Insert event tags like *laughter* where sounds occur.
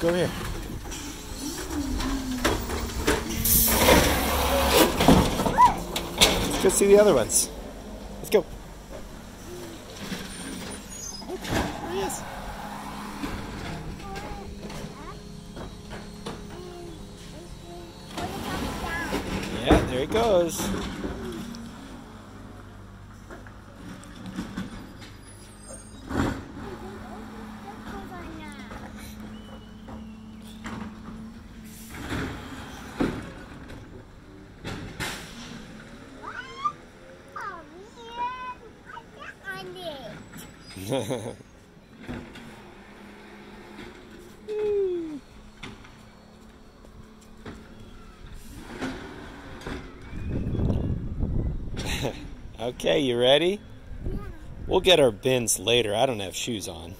Let's go here. Let's go see the other ones. Let's go. Oh, there he is. Yeah, there he goes. *laughs* okay, you ready? We'll get our bins later. I don't have shoes on.